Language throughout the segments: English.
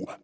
cours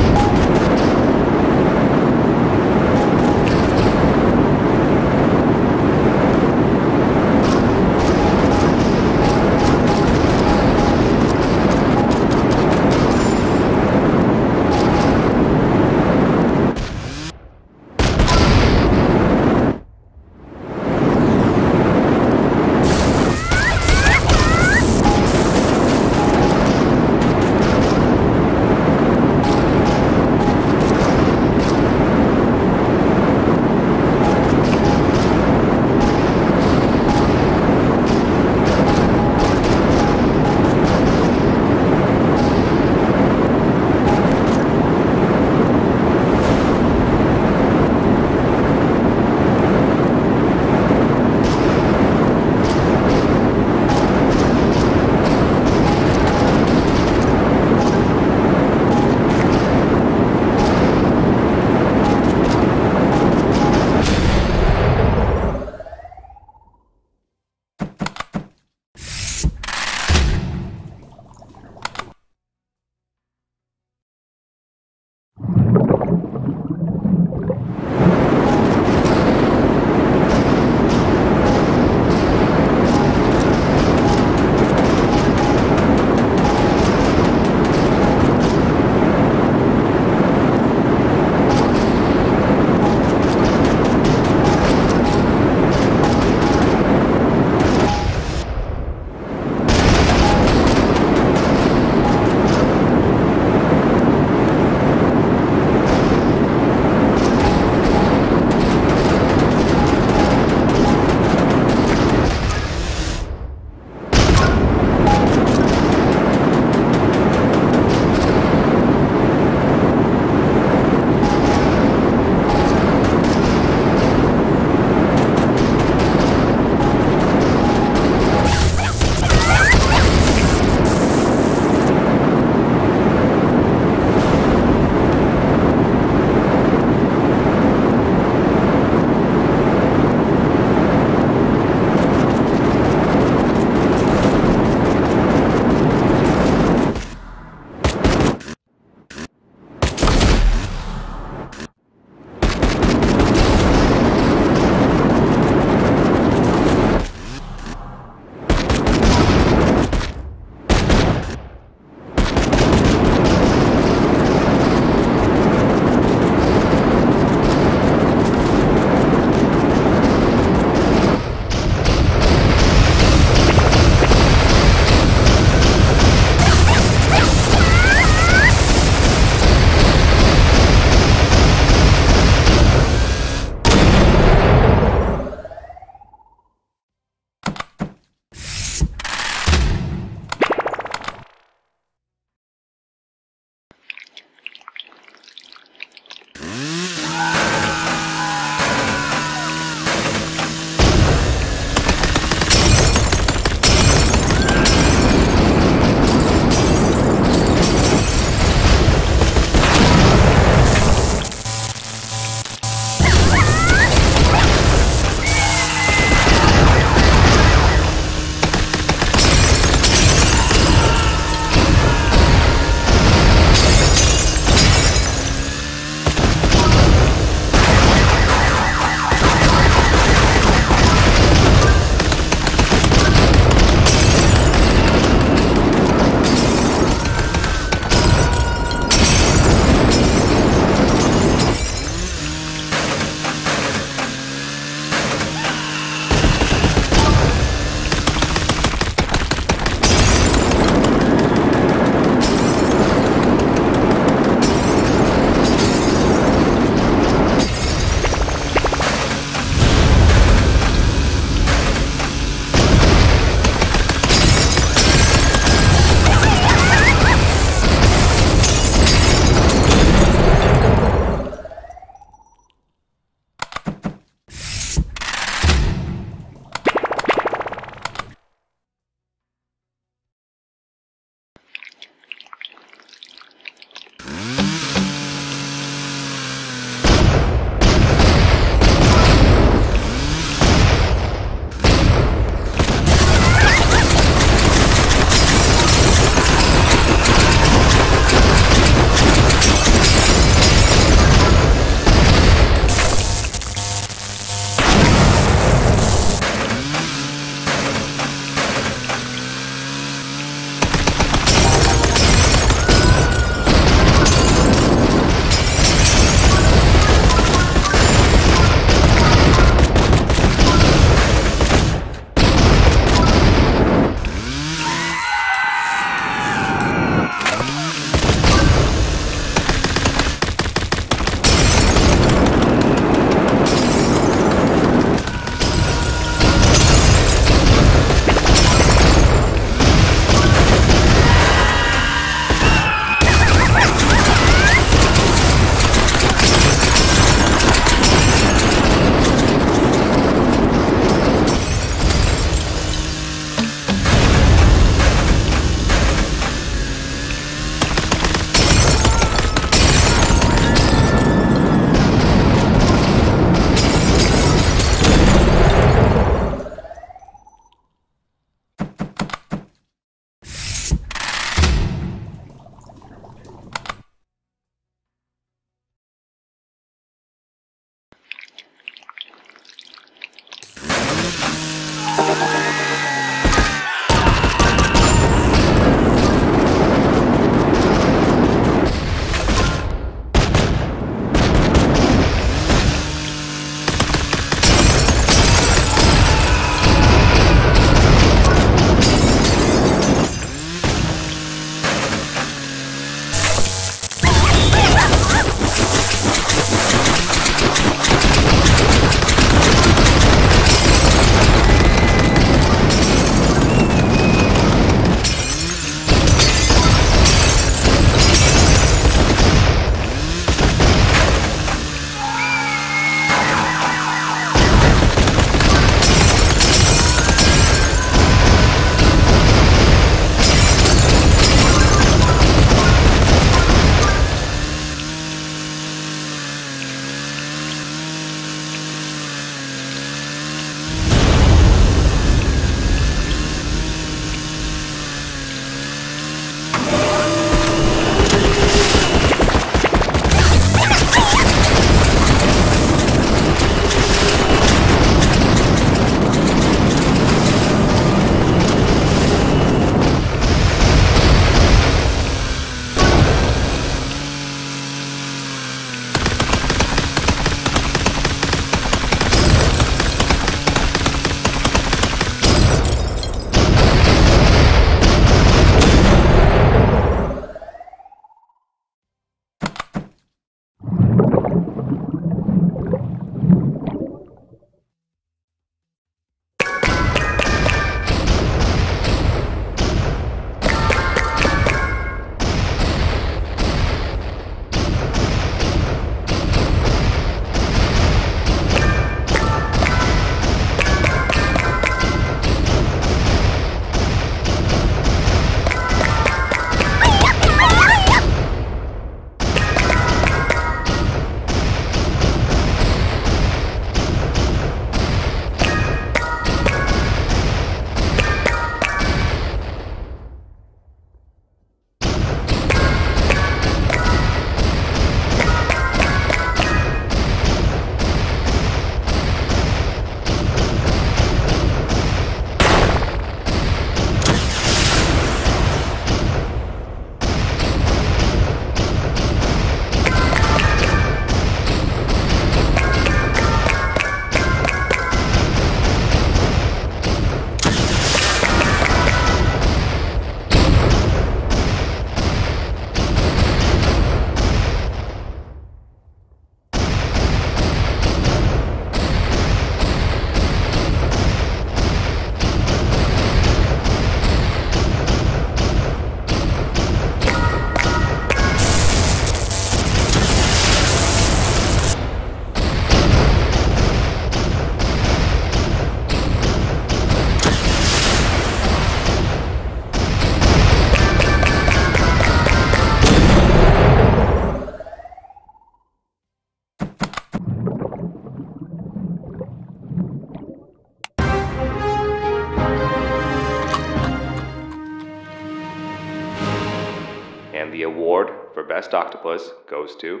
Best Octopus goes to.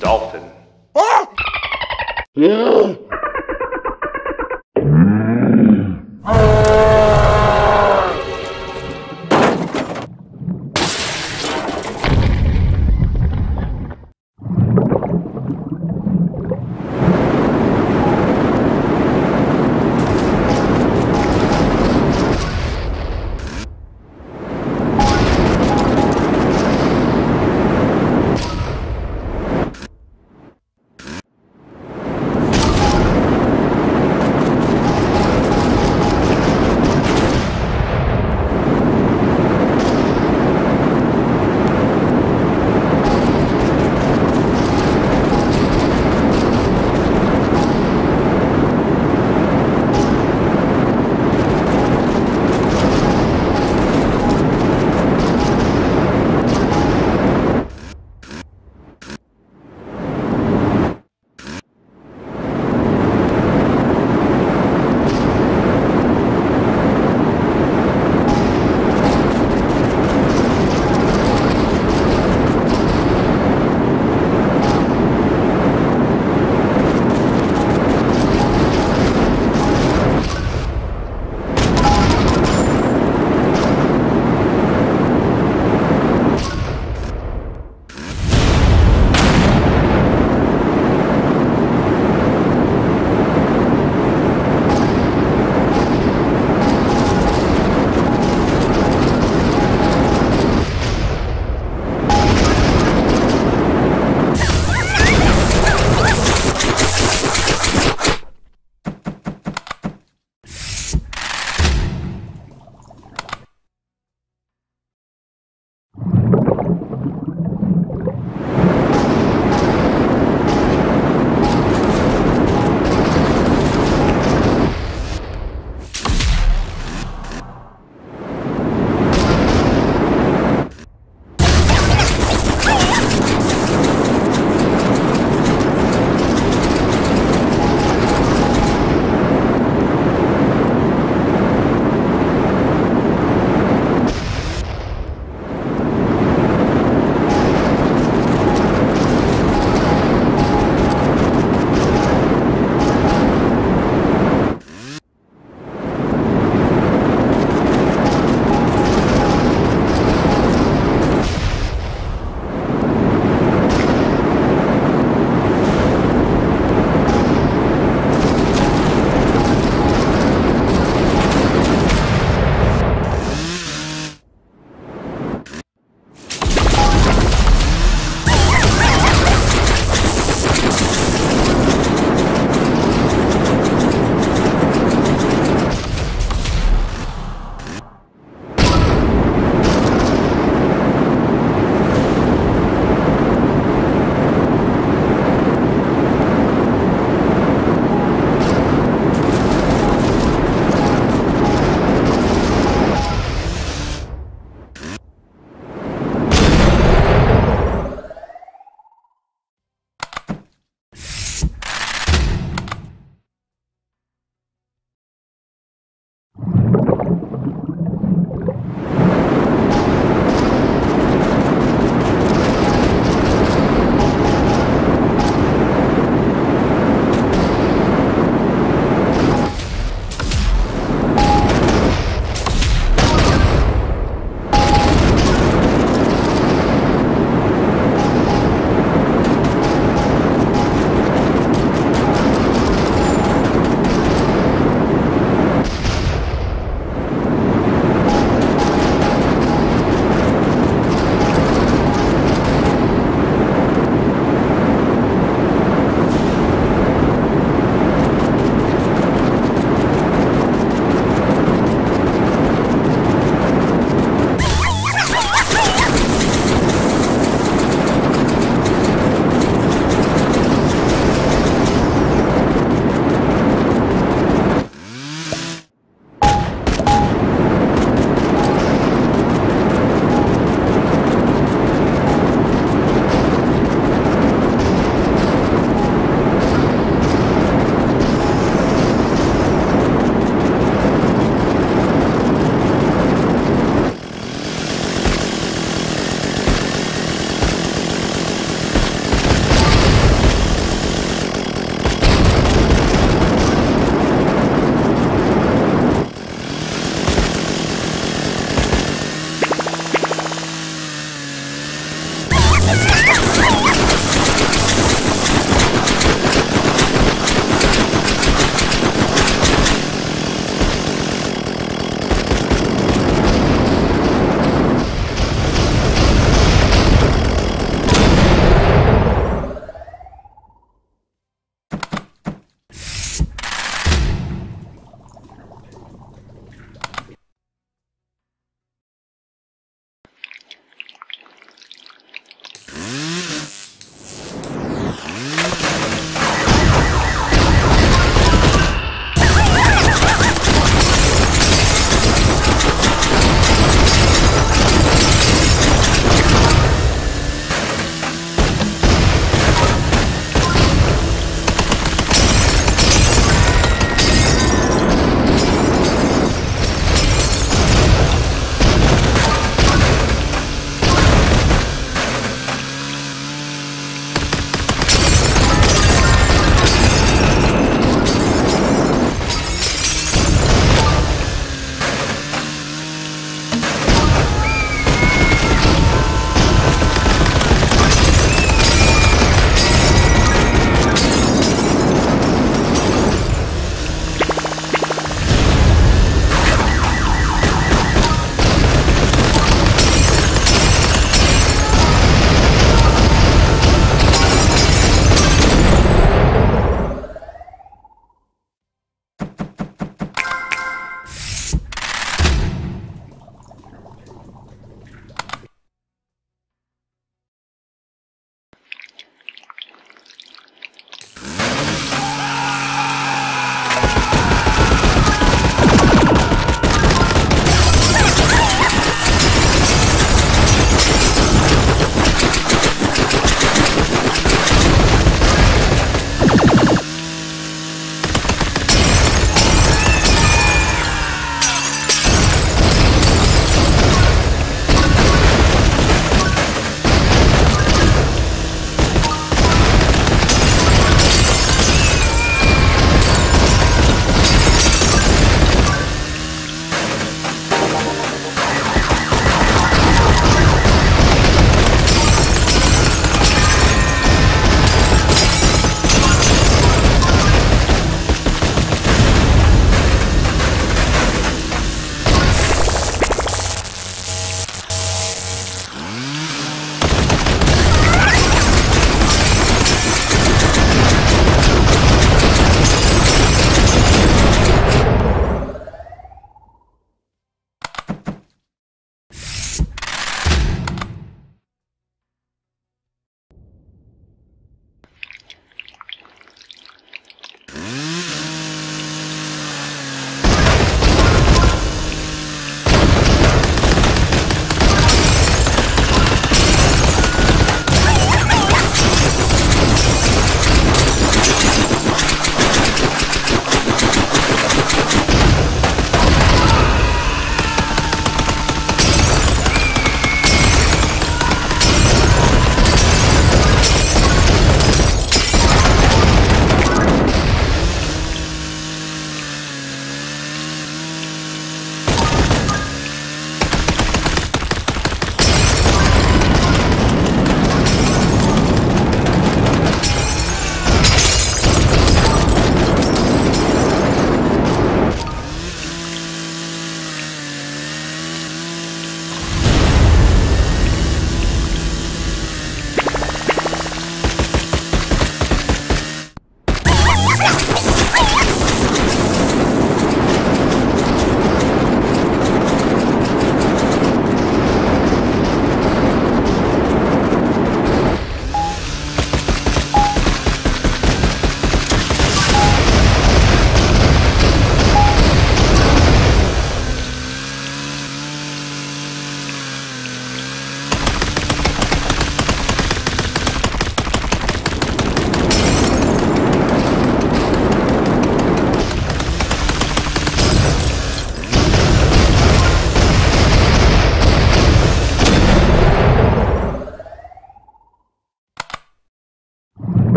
Dolphin.